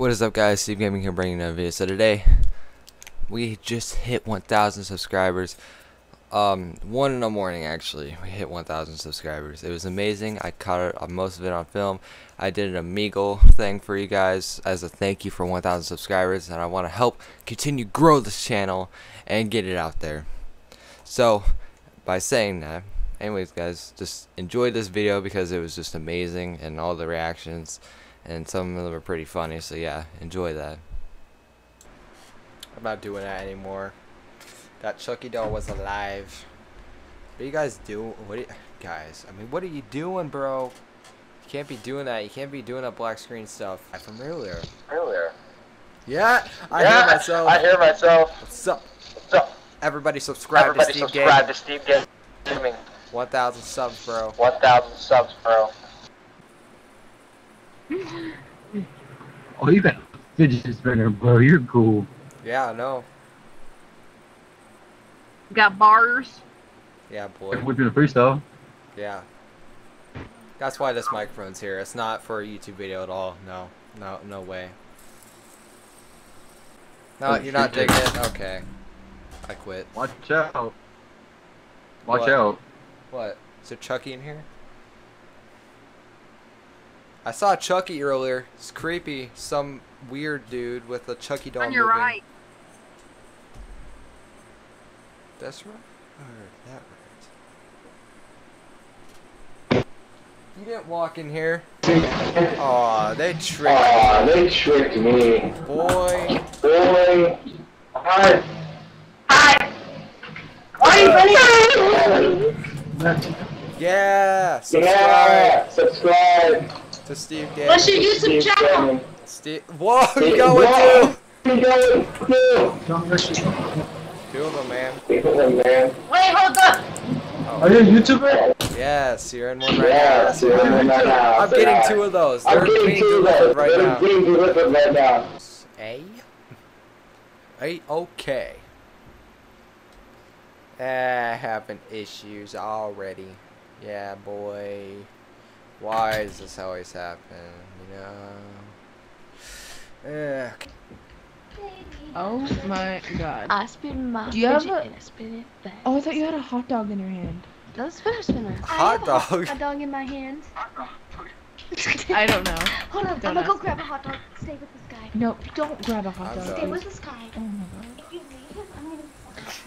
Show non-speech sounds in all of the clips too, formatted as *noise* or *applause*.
What is up guys, Steve Gaming here bringing another video. So today, we just hit 1,000 subscribers. Um, 1 in the morning actually, we hit 1,000 subscribers. It was amazing, I caught it, most of it on film. I did an Omegle thing for you guys as a thank you for 1,000 subscribers. And I want to help continue grow this channel and get it out there. So, by saying that, anyways guys, just enjoy this video because it was just amazing and all the reactions and some of them are pretty funny. So yeah, enjoy that. I'm not doing that anymore. That Chucky doll was alive. What are you guys do? What are you, guys? I mean, what are you doing, bro? You can't be doing that. You can't be doing that black screen stuff from earlier. Earlier. Yeah, I yeah, hear myself. I hear myself. What's up? What's up? Everybody subscribe Everybody to Steve subscribe Gaming. to Steve Gaming. 1,000 subs, bro. 1,000 subs, bro. Oh, you got a fidget spinner, bro. You're cool. Yeah, I know. Got bars. Yeah, boy. We're doing a freestyle. Yeah. That's why this microphone's here. It's not for a YouTube video at all. No. No, no way. No, Oh, you're not shit. digging it? Okay. I quit. Watch out. Watch What? out. What? Is there Chucky in here? I saw Chucky earlier. It's creepy. Some weird dude with a Chucky doll On your moving. right. That's right. Or that right. You didn't walk in here. Aw, they tricked me. Aw, they tricked me. me. Boy. Boy. Hi. Hi. Why are you Yeah. Subscribe Yeah. Subscribe. To Steve Gaming. What's your YouTube Steve channel? Gaming. Steve. Whoa, *laughs* you Steve- going Whoa. too? You going too. Two of them, man. Wait, hold up. Are you a YouTuber? Yes, you're in one right Yeah, now. see, I'm in right now. I'm Say getting hi. two of those. I'm They're getting two of those. right They're now. being delivered right now. A. A. Okay. Ah, having issues already. Yeah, boy. Why does this always happen? You know. Ugh. Oh my god. I spin my Do you have a- and I spin it back. Oh, I thought you had a hot dog in your hand. That's spinner spinner. Hot I have dog? A hot dog in my hands. *laughs* I don't know. Hold on, I'm gonna go ask. grab a hot dog. Stay with this guy. No, don't grab a hot I'm dog. Stay with this guy. Oh my god. If you leave him, I'm gonna.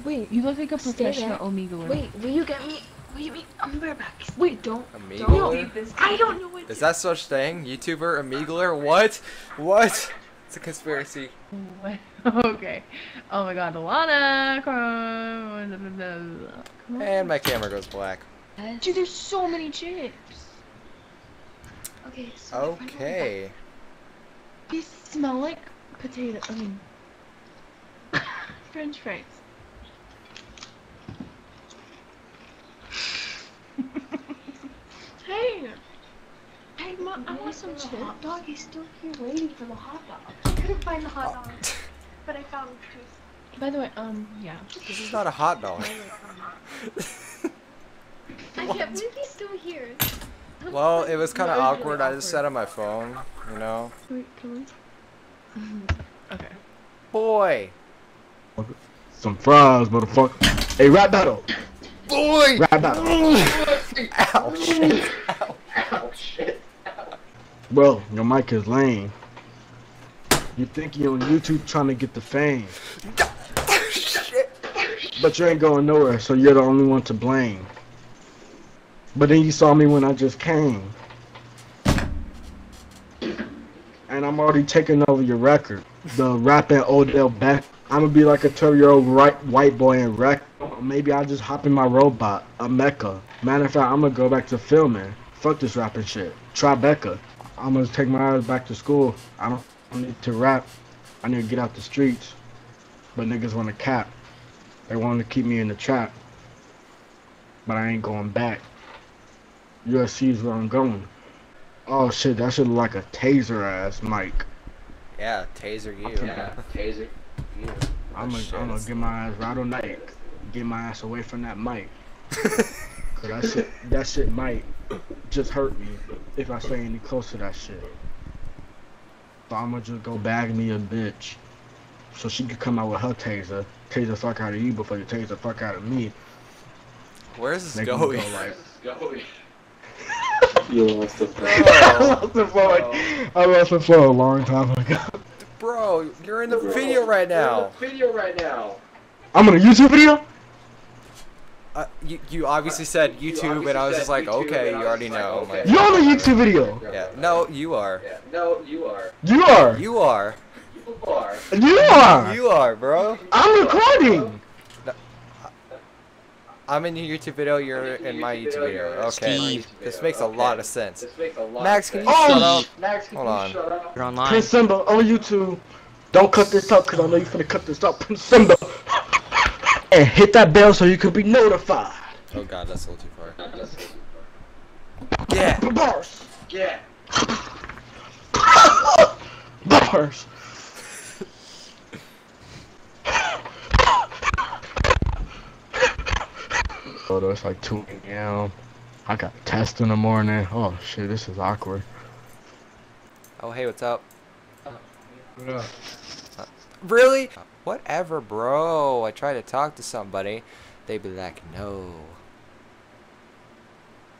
Wait, you look like a professional there. Omegle. Wait, will you get me? Will you be? I'm right back. wait, don't. Omegle? I don't know what. Is that such thing? YouTuber, Omegle? What? What? It's a conspiracy. What? *laughs* okay. Oh my god, Alana. Come on. And my camera goes black. Dude, there's so many chips. Okay. So if I go Okay. These smell like potato. I mean, *laughs* French fries. Hey. Hey, mom, I want some The chips. hot dog is still here waiting for the hot dog. I couldn't find the hot dog, *laughs* but I found two. By the way, um, yeah. This is not a hot dog. I *laughs* can't believe he's still here. Well, it was kind of That was awkward. really I just said on my phone, you know. Wait, can we? *laughs* okay. Boy. Some fries, motherfucker. Hey, rap battle. Boy. Rap battle. Ow. Shit. Oh, shit. Bro, your mic is lame. You think you're on YouTube trying to get the fame, but you ain't going nowhere, so you're the only one to blame. But then you saw me when I just came. And I'm already taking over your record. The rapping Odell Beck. I'm gonna be like a 12 year old right, white boy in wreck. Maybe I'll just hop in my robot, a mecha. Matter of fact, I'm gonna go back to filming. Fuck this rapping shit. Tribeca. I'm gonna take my ass back to school. I don't need to rap. I need to get out the streets. But niggas wanna cap. They want to keep me in the trap. But I ain't going back. USC is where I'm going. Oh shit, that should look like a taser ass mic. Yeah, taser you. Yeah, *laughs* taser. You. I'm gonna, I'm gonna get my ass right on that. Get my ass away from that mic. *laughs* Cause that shit, that shit might just hurt me if I stay any close to that shit. So I'ma just go bag me a bitch. So she could come out with her taser. Taser the fuck out of you before you taser the fuck out of me. Where is this Make 'em going? go like, *laughs* You lost the flow. *laughs* I lost the flow. I lost the flow a long time ago. Bro, you're in the video right now. Video right now. I'm in a YouTube video? Uh, you, you obviously said YouTube, and I was just like, okay, you already know. I'm like, You're on a YouTube video. yeah, no, you are. Yeah. No, you are. You are. You are. You are. You are. You are, bro. I'm recording. I'm in your YouTube video, you're in my YouTube video. Okay. Steve. This makes a lot of sense. This makes a lot Max, can sense. you Oh, shut up? Max, can Hold you on. shut up? You're online. Prince Simba on YouTube. Don't cut this up because I know you're gonna cut this up. Prince Simba. And hit that bell so you can be notified. Oh god, that's a little too far. Yeah. Bars. Yeah. *laughs* Bars. Oh, it's like 2 a.m. I got a test in the morning. Oh shit, this is awkward. Oh, hey, what's up? Really? Whatever, bro. I try to talk to somebody. They be like, no.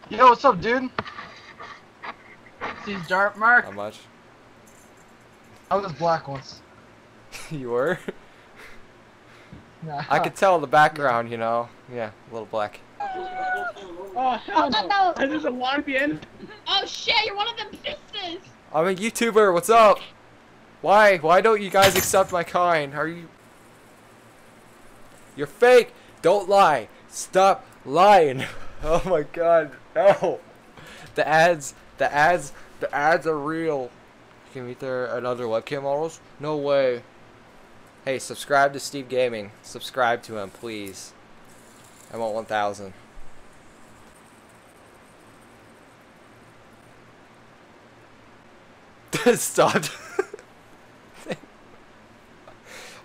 Yo, what's up, dude? See Dart Mark? How much? I was black once. *laughs* you were? Nah. I could tell the background, you know. Yeah, a little black. Oh, hell no. That is a lesbian. Oh shit, you're one of them sisters! I'm a YouTuber. What's up? Why? Why don't you guys accept my kind? Are you? You're fake. Don't lie. Stop lying. *laughs* Oh my god. No. The ads. The ads. The ads are real. Can we there another webcam models? No way. Hey, subscribe to Steve Gaming. Subscribe to him, please. I want 1,000. It *laughs* stopped. *laughs*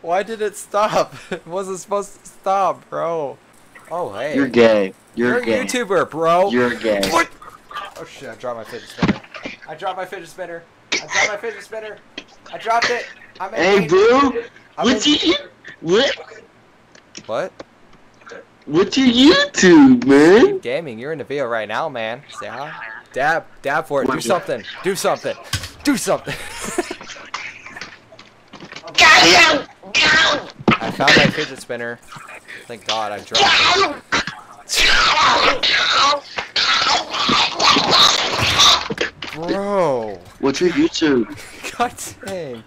Why did it stop? *laughs* It wasn't supposed to stop, bro. Oh, hey. You're gay. You're, You're a gay. YouTuber, bro. You're gay. What? Oh shit, I dropped my fidget spinner. I dropped my fidget spinner. I dropped my fidget spinner. I dropped it. I'm Hey, bro. I'm What's in- your what? What? What's your YouTube, man? Gaming, you're in the video right now, man. Say hi. Dab, dab for it. Do something. Do something. Do something. *laughs* I found my fidget spinner. Thank God I dropped it. Bro. What's your YouTube? *laughs* God dang.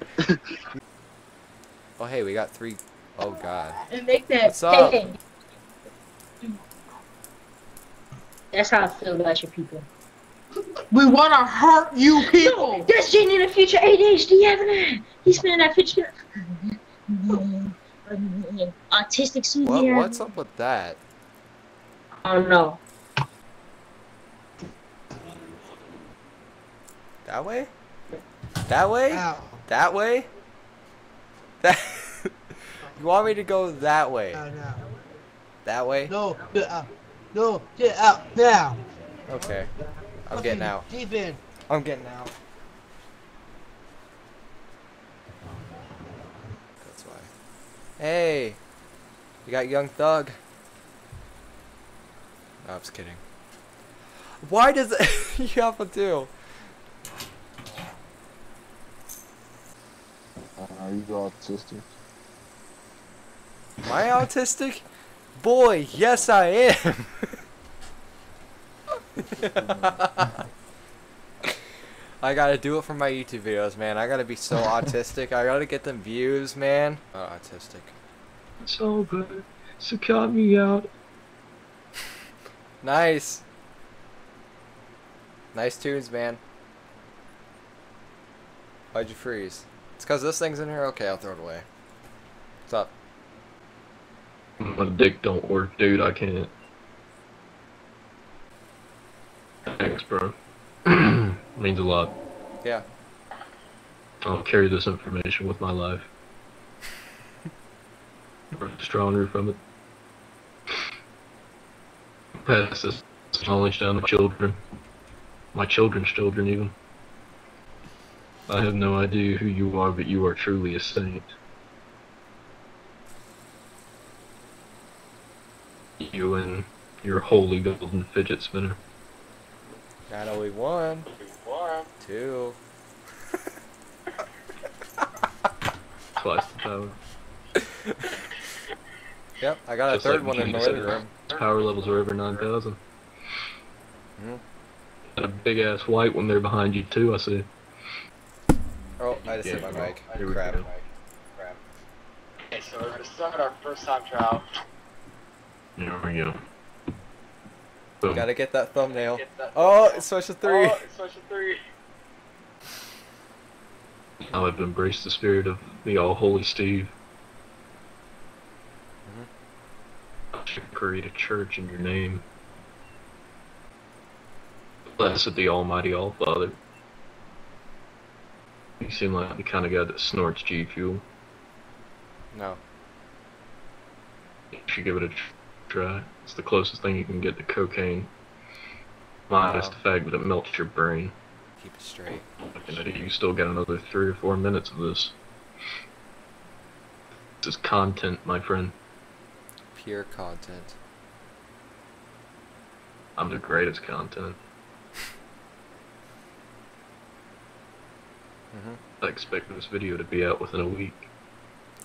oh, hey, we got three oh God. And make that What's up? pay. That's how I feel about your people. We wanna hurt you people! That's Genie in the future ADHD having He's spinning that future. Autistic Susie. What, what's up with that? I don't know. That way? That way? Ow. That way? That *laughs* You want me to go that way? No, no. That way? No, get out. No, get out now. Okay. I'm getting out. Deep in. I'm getting out. That's why. Hey! You got Young Thug. No, I was kidding. Why does it *laughs* you have to do? Uh, are you autistic? Am I autistic? Boy, yes I am. *laughs* *laughs* I gotta do it for my YouTube videos, man. I gotta be so *laughs* autistic. I gotta get them views, man. Oh, autistic. So good. So count me out. *laughs* Nice. Nice tunes, man. Why'd you freeze? It's cause this thing's in here? Okay, I'll throw it away. What's up? My dick don't work, dude. I can't. Thanks, bro. *clears throat* Means a lot. Yeah. I'll carry this information with my life. Grow stronger from it. Pass this knowledge down to my children. My children's children, even. I have no idea who you are, but you are truly a saint. You and your holy golden fidget spinner. Got only one. Two. Twice the power. *laughs* Yep, I got a third like one in the Vegeta living room. Power levels are over 9,000. Mhm. Got a big ass white one there behind you too, I see. Oh, I just hit Yeah, my mic. here we Crap. go. Okay, so we're gonna start our first time trial. There we go. Boom. Gotta get that thumbnail. Oh, it's special three. Oh, it's special three. Now I've embraced the spirit of the all holy Steve. Mm-hmm. I should create a church in your name. Blessed the Almighty All Father. You seem like the kind of guy that snorts G Fuel. No. You should give it a try. It's the closest thing you can get to cocaine. Minus Wow. the fact that it melts your brain. Keep it straight. You still got another three or four minutes of this. This is content, my friend. Pure content. I'm the greatest content. *laughs* Mhm. I expect this video to be out within a week.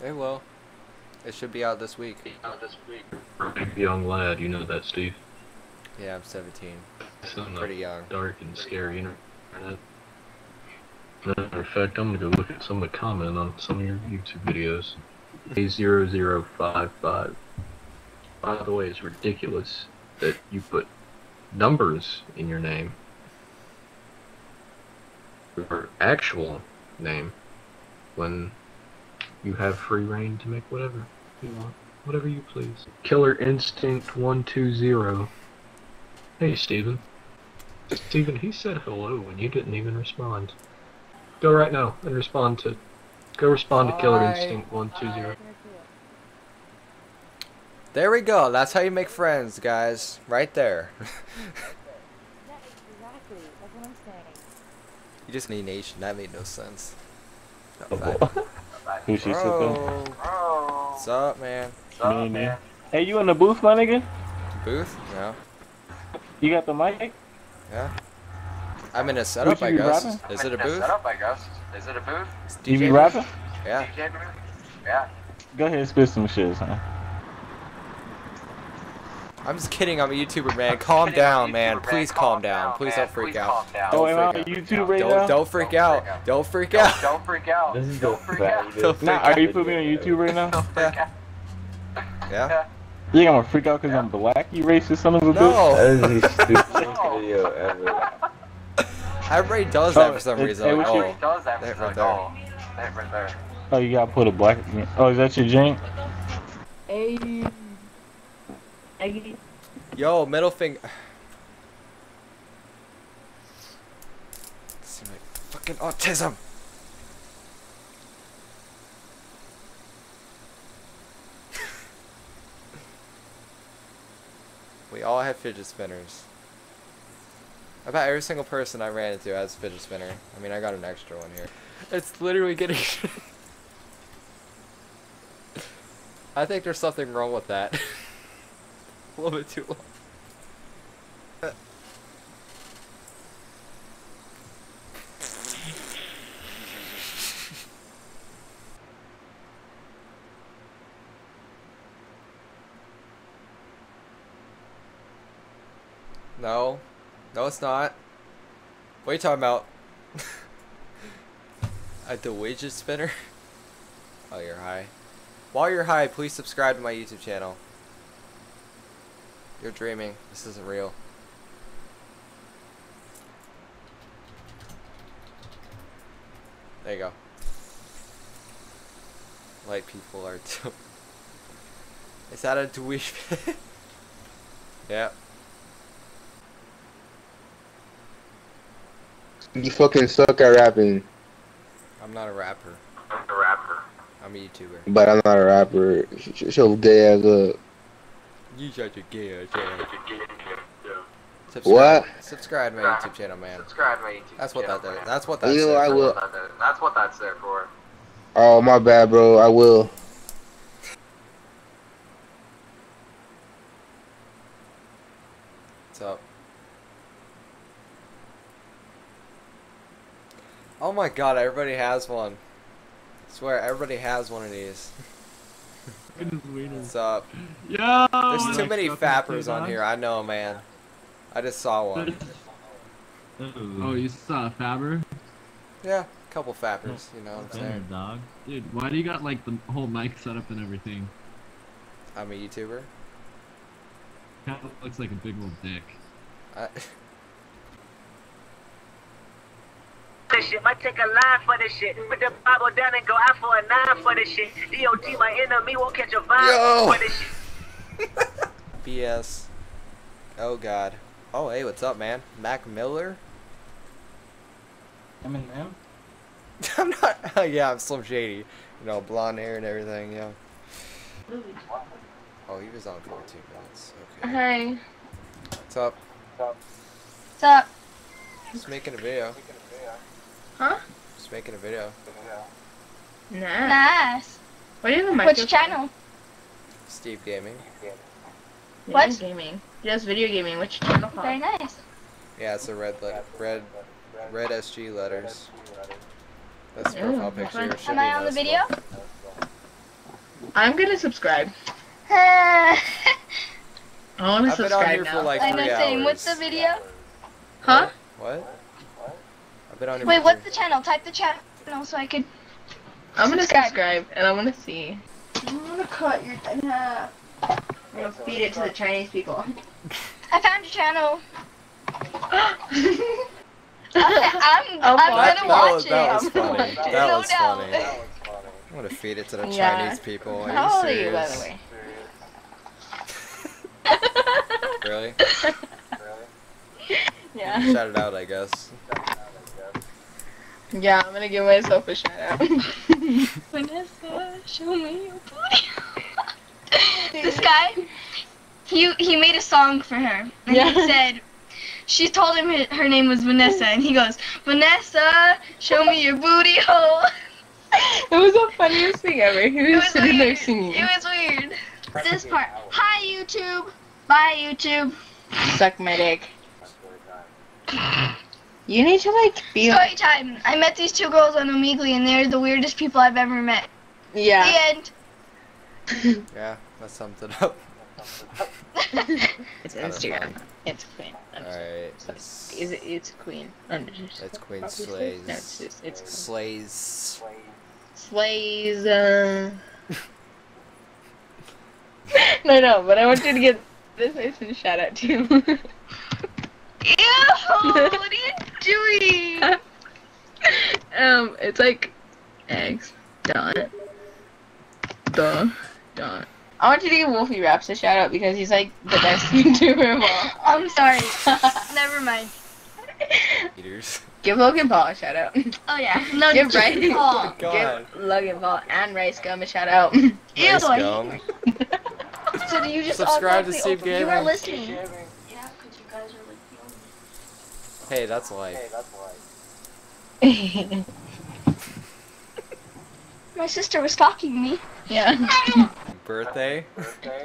It will. It should be out this week. Out this week. For young lad, you know that, Steve. Yeah, I'm 17. It's on the Pretty young. dark and scary internet. Matter of fact, I'm gonna go look at some of the comment on some of your YouTube videos. A0055. By the way, it's ridiculous that you put numbers in your name. Your actual name. When you have free reign to make whatever you want. Whatever you please. Killer Instinct 120. Hey, Steven. Steven, he said hello and you didn't even respond. Go right now and respond to. Go respond to Killer Hi. Instinct 120. There we go. That's how you make friends, guys. Right there. *laughs* Exactly. That's what I'm saying. you just need nation. That made no sense. No, Oh, fact. boy. Who she sipping? Bro. What's up, man? Me, man. Hey, you in the booth, my nigga? Booth? No. You got the mic? Yeah. I'm in a setup, I guess. rapping? Is it a booth? Setup, I guess. Is it a booth? It's You be DJ rapping? Yeah. DJ booth? Yeah. Go ahead, and spit some shit, son. I'm just kidding. I'm a YouTuber, man. Calm down, man. Please calm down. Please don't freak out. Am I Don't freak out. YouTube right Don't now? don't freak out. Don't freak out. Don't freak out. *laughs* This is Don't freak out. Nah, are you out. putting me on YouTube right now? Yeah. Yeah. You think I'm gonna freak out because I'm black, you racist son of a bitch? No. That is the stupidest *laughs* video ever. Everybody does that for some reason. hey, Like, what you- oh, does that that for some- there. oh, that right there. Oh, you gotta put a black. Oh, is that your jank? Hey. Yo, middle finger. *sighs* See my fucking autism. *laughs* we all have fidget spinners. About every single person I ran into has a fidget spinner. I mean, I got an extra one here. It's literally getting. *laughs* I think there's something wrong with that. *laughs* *laughs* a little bit too long. *laughs* No. No, it's not. What are you talking about? *laughs* A the widget spinner? Oh, you're high. While you're high, please subscribe to my YouTube channel. You're dreaming. This isn't real. There you go. Light people are too. Is that a Dweesh? yeah. You fucking suck at rapping, I'm not a rapper. I'm a rapper. I'm a YouTuber. but I'm not a rapper. Sh- sh- Show gay ass up. You such a gay ass. Subscribe, What? Subscribe to my YouTube channel, man. Subscribe to my YouTube That's what channel, that there. man. That's what that's You know, there I will. That's what that's there for. Oh, my bad, bro. I will. What's up? Oh my god, everybody has one. I swear, everybody has one of these. *laughs* What's *laughs* up? Yo! There's too many fappers on here, I know, man. I just saw one. Oh, you saw a Faber? Yeah, a couple fappers, you know what I'm saying? dog. Dude, why do you got like the whole mic set up and everything? I'm a YouTuber. Kind of looks like a big old dick. I, *laughs* This shit might take a line for this shit. Put the Bible down and go out for a nine for this shit. DOT, my enemy, won't catch a vibe Yo! for this shit. *laughs* BS. Oh god. Oh hey, what's up, man? Mac Miller? Eminem? *laughs* I'm not. *laughs* yeah, I'm Slim Shady. You know, blonde hair and everything. Yeah. Oh, he was on 14 minutes. Okay. Hey. What's up? What's up? Just making a video. Huh? Just making a video. Nice. What do you have a Which channel? Steve Gaming. What? What? Gaming. He does video gaming. Which channel? Very nice. Yeah, it's a red le- red red SG letters. That's the Ooh, profile picture. fun. It should Am I on the video? I'm gonna subscribe. *laughs* I I want to I've been subscribe on here now. for like know three saying, hours. what's the video? Huh? What? I've been on here Wait, what's the channel? Type the channel so I could. I'm gonna Subscribe. subscribe and I'm gonna see. I'm gonna cut your in half. I'm gonna feed it to the Chinese people. I found your channel. *laughs* I'm, I'll I'm oh watch gonna that watch was, it. that was I'm gonna funny. That no was doubt. funny. I'm gonna feed it to the Yeah. Chinese people. Are How you old are *laughs* *laughs* you, by serious? the way? Really? Yeah. Shout it out, I guess. Yeah, I'm gonna give myself a shout out. *laughs* Vanessa, show me your booty. *laughs* this guy, he he made a song for her, and Yeah. he said. She told him her, her name was Vanessa, and he goes, Vanessa, show me your booty hole. *laughs* it was the funniest thing ever. He was, was sitting there weird. singing. It was weird. This part. Hi, YouTube. Bye, YouTube. Suck my dick. You need to like be. Story time. I met these two girls on Omegle, and they're the weirdest people I've ever met. Yeah. The end. *laughs* Yeah, that sums it up. It's *laughs* Instagram. It's Queen. Alright. Is it? It's Queen. Under- It's Queen No, it's Slays. just it's Queen. Slays. Slays. Uh... *laughs* no, no, but I want you to get this person shout out too. Ew! *laughs* What are you doing? um, it's like eggs. Dot. Duh. Dot. I want you to give Wolfie Raps a shout out because he's like the best *laughs* YouTuber of all. I'm sorry. *laughs* Never mind. Eaters. Give Logan Paul a shout out. Oh yeah. No, Give just Rice. Paul. God. Give Logan Paul and Rice Gum a shout out. Ew. Rice gum. So do you just Subscribe to Steve open- You were Gaming. listening. Yeah, because you guys are like the only. Hey, that's life. *laughs* My sister was talking to me. yeah. Birthday?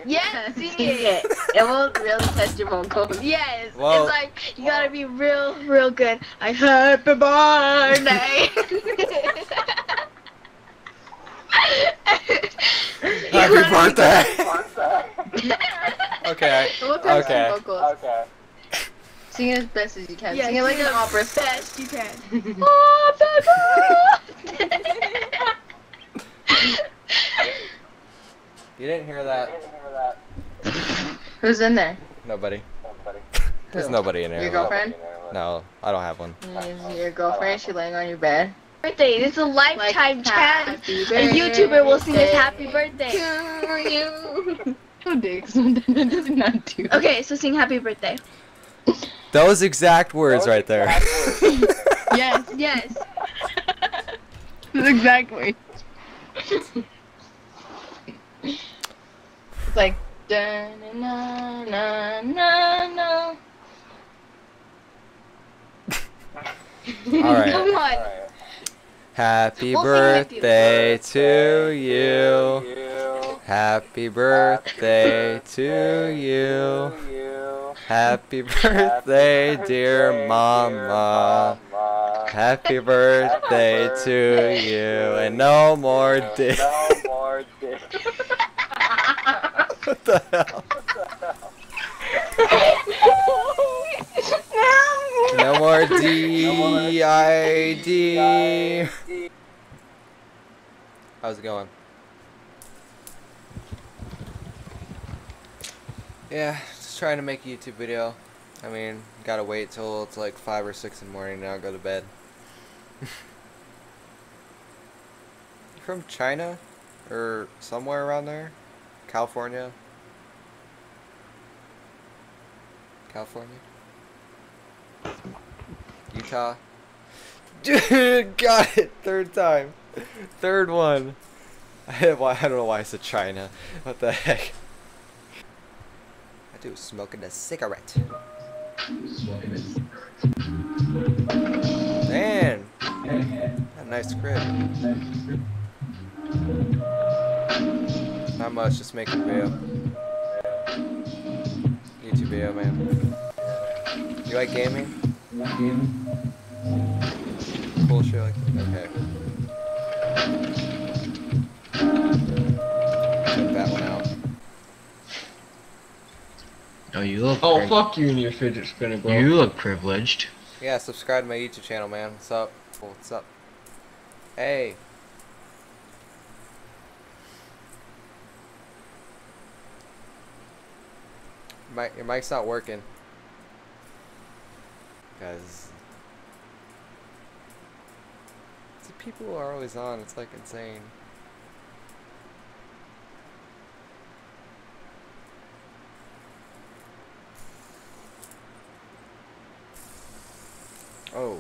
Yes, sing *laughs* Sing it. it. It won't really test your vocal. Yes. Well- it's like you gotta be real, real good. I happy birthday. *laughs* Happy birthday! okay. We'll Okay. Okay. Sing it as best as you can. Yes, Sing it like an opera. Best you can. *laughs* You didn't hear that? Who's in there? Nobody. There's nobody in there. Your girlfriend? No, I don't have one. Is your girlfriend? She laying on your bed? birthday. It's a lifetime chance. A YouTuber will sing his happy birthday. to you. *laughs* No dicks. *laughs* that does not do. Okay, so sing happy birthday. Those exact words right there. *laughs* Yes. Yes. That's exactly. it's like da na na na na na *laughs* Alright. Come on. Happy We'll sing with you. birthday to you. Happy birthday to you. *laughs* Happy birthday, dear mama. Happy birthday to you. And no more *laughs* dick. what the hell? No more D-I-D. How's it going? Yeah, just trying to make a YouTube video. I mean, gotta wait till it's like 5 or 6 in the morning now, go to bed. *laughs* from China? Or somewhere around there? California? California? Utah? *laughs* Dude, got it! Third time. Third one. I *laughs* why- I don't know why I said China. What the heck? Was smoking a cigarette. Man! A nice crib. Not much, just making a video. YouTube video, man. You like gaming? Cool shit like okay. That one out. Oh, you look. Oh, fuck you and your fidget spinner, bro. You look privileged. Yeah, subscribe to my YouTube channel, man. What's up? What's up? Hey. Mic, your mic's not working. Guys. See, people are always on. It's like insane. Oh.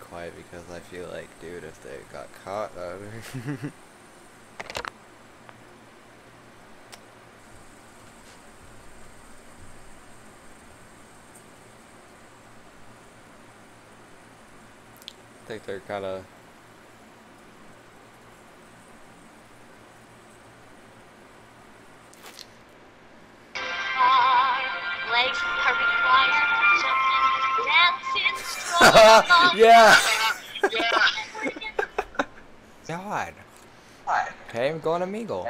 Quiet because I feel like, dude, if they got caught, would *laughs* I think they're kind of. *laughs* Legs are required. Dancing yeah. God. Okay, I'm going Amigo.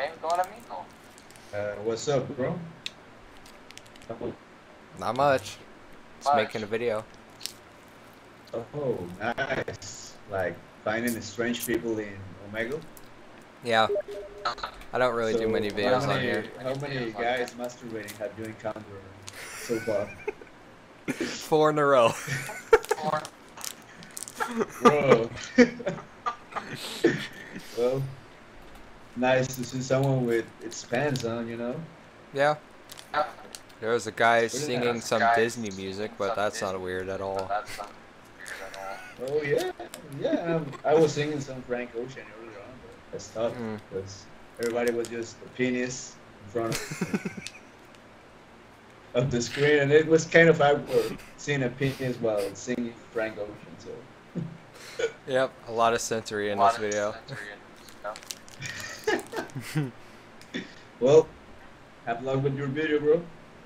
Uh, what's up, bro? Not much. Just making a video. Oh, nice. Like finding strange people in Omegle. Yeah. I don't really do many videos how on many, here. How many guys masturbating have you encountered so far? *laughs* Four in a row. *laughs* Four. Bro. *laughs* well, nice to see someone with its pants on, you know? Yeah. There was a guy Pretty singing nice. some Disney music, but that's not weird at all. Oh, yeah. Yeah, um, I was singing some Frank Ocean earlier on, but I stopped Mm. because everybody was just a penis in front of, *laughs* of the screen, and it was kind of awkward seeing a penis while singing Frank Ocean, so. Yep, a lot of sensory in this video. *laughs* Well, have luck with your video, bro.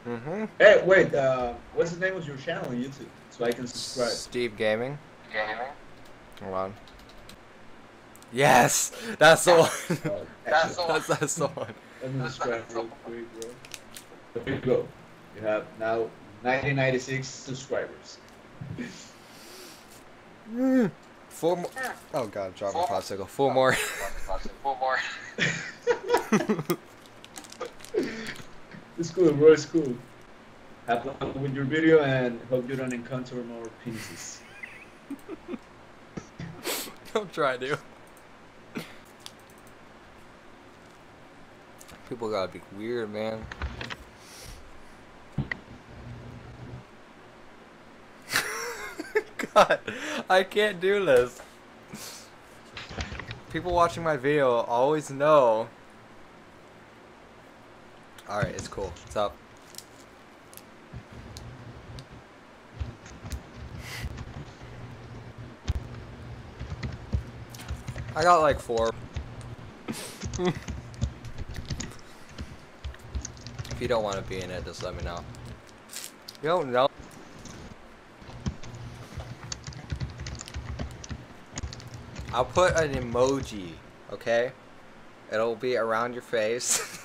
Mm-hmm. Hey, wait, uh, what's the name of your channel on YouTube so I can subscribe? Steve Gaming. Gaming. Hold on. Yes, that's the one. *laughs* That's the that's, that's the one. Let me subscribe real quick, bro. There you go. You have now 1996 subscribers. Mm. Four more. Oh god, drop my popsicle. Four more. *laughs* *laughs* It's cool, bro. It's cool. Have luck with your video and hope you don't encounter more penises. *laughs* Don't try to. People gotta be weird, man. *laughs* God, I can't do this. People watching my video always know. Alright, it's cool. It's up. I got like four. if you don't want to be in it, just let me know. You don't know. I'll put an emoji, okay? It'll be around your face. *laughs*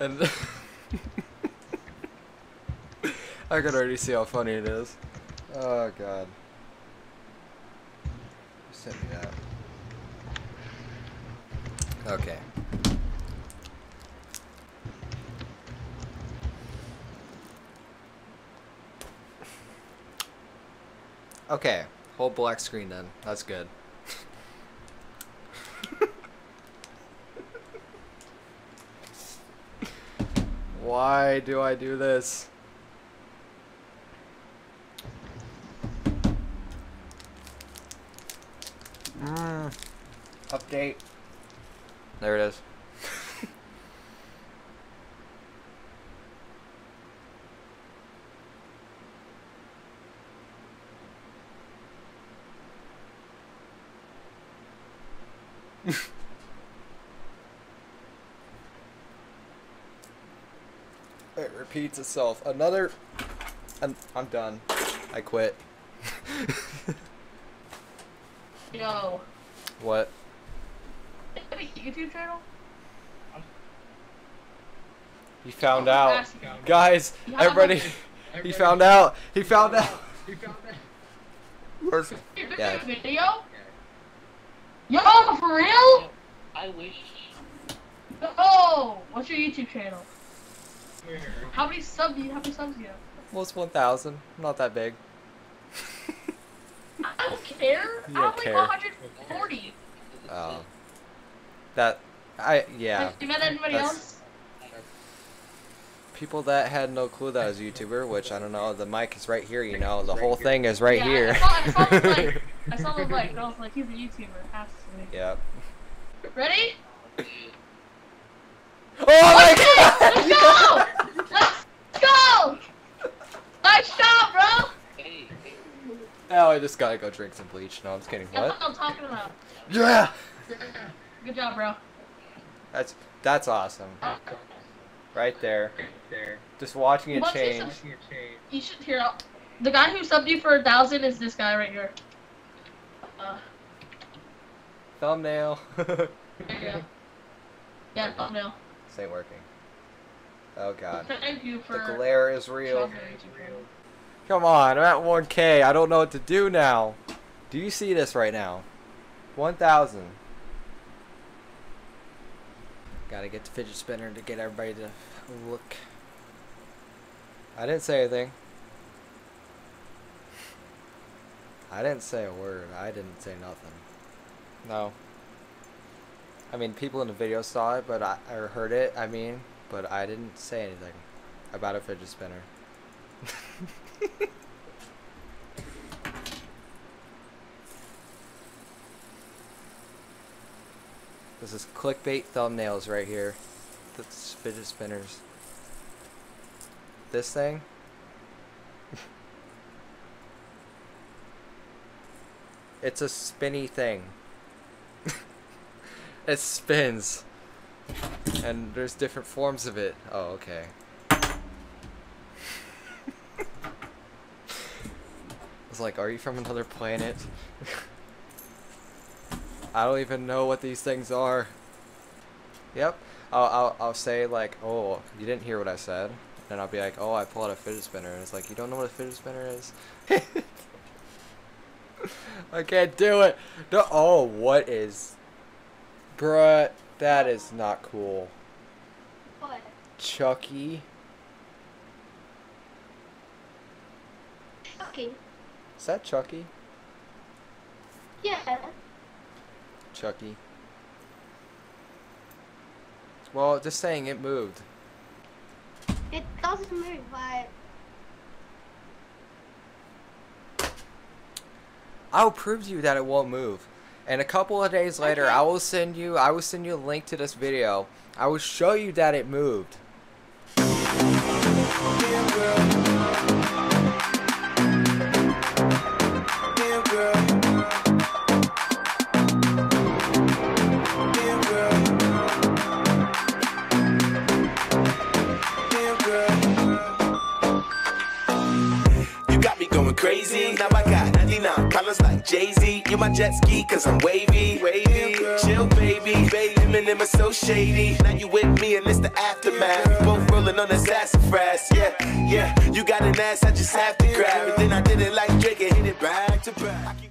and *laughs* I can already see how funny it is. Oh god. Send me that. Okay. Okay, whole black screen then. That's good. Why do I do this? Mm. Update. There it is. it repeats itself. Another. I'm, I'm done. I quit. *laughs* Yo. What? You have a YouTube channel? He found Oh, out. that's- Guys, You have a- *laughs* everybody. He found out. He found out. Where's- You're doing Yeah. a video? Yo, for real? I wish. Oh, what's your YouTube channel? How many subs do you? How many subs do you have? Almost 1,000. Not that big. I don't care. You I have don't like care. 140. Oh. That. I. Yeah. Have you met anybody That's- else? People that had no clue that I was a YouTuber, which I don't know. The mic is right here, you know. The whole thing is right yeah, here. I saw, I saw the mic. *laughs* I saw the mic. and I was like, he's a YouTuber. Has to be. Yep. Ready? *laughs* Oh my Okay, let's go! Let's go! Nice shot, bro! Now I just gotta go drink some bleach. No, I'm just kidding. That's What? what I'm talking about. Yeah. Good job, bro. That's that's awesome. Right there. There. Just watching it Once you change. sub- You should hear out. The guy who subbed you for a thousand is this guy right here. Uh, Thumbnail. *laughs* there you go. Yeah, thumbnail. This ain't working. Oh god. *laughs* Thank you for. The glare is real. showing me your YouTube channel. Come on, I'm at 1k. I don't know what to do now. Do you see this right now? 1,000. Gotta get the fidget spinner to get everybody to look. I didn't say anything. I didn't say a word. I didn't say nothing. No. I mean, people in the video saw it, but I heard it. I mean, but I didn't say anything about a fidget spinner. *laughs* This is clickbait thumbnails right here. That's fidget spinners. This thing. *laughs* it's a spinny thing. It spins. And there's different forms of it. Oh, okay. *laughs* I was like, are you from another planet? *laughs* I don't even know what these things are. Yep. I'll, I'll, I'll say like, oh, you didn't hear what I said. And I'll be like, oh, I pull out a fidget spinner. And it's like, you don't know what a fidget spinner is? *laughs* I can't do it. No, oh, what is... Bruh, that is not cool. What? Chucky? Okay. Is that Chucky? Yeah. Chucky. Well, just saying it moved. It doesn't move, but I'll prove to you that it won't move. And a couple of days later, I will send you I will send you a link to this video. I will show you that it moved. Crazy. Now I got 99 colors like Jay Z. You my jet ski, cause I'm wavy. Wavy, chill, baby. Baby, Eminem is so shady. Now you with me and it's the aftermath. We both rolling on the sassafras. Yeah, yeah. You got an ass, I just have to grab it. Then I did it like Drake and hit it back to back.